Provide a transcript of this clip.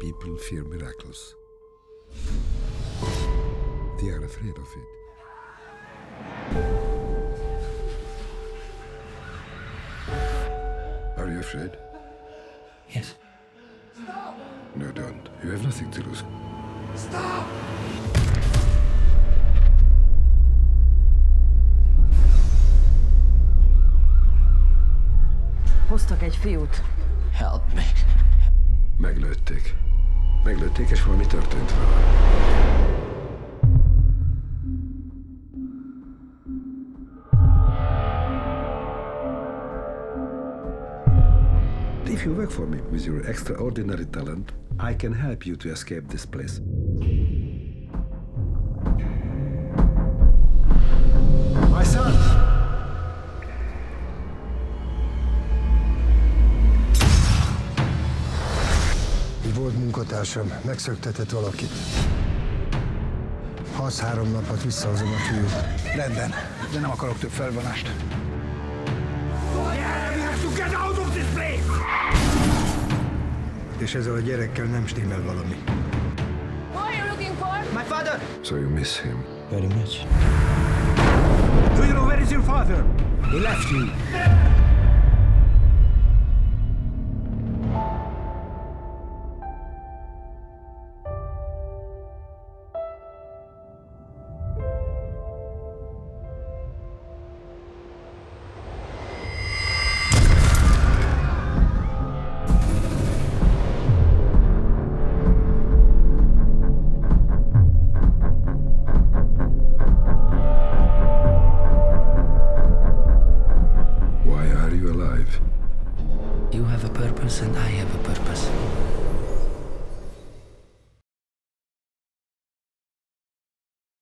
People fear miracles. They are afraid of it. Are you afraid? Yes. No, don't. You have nothing to lose. Hoztak egy fiút. Help me. Meglőtték. Meglőtték, és valami történt vele. If you work for me with your extraordinary talent, I can help you to escape this place. Munkatársam, megszöktetett valakit. Ha az három napot visszahozom a fiút. Rendben, de nem akarok több felvonást. És ezzel a gyerekkel nem stimmel valami. Who are you looking for? My father! So you miss him. Very much. Do you know where is your father? He left you. You have a purpose and I have a purpose.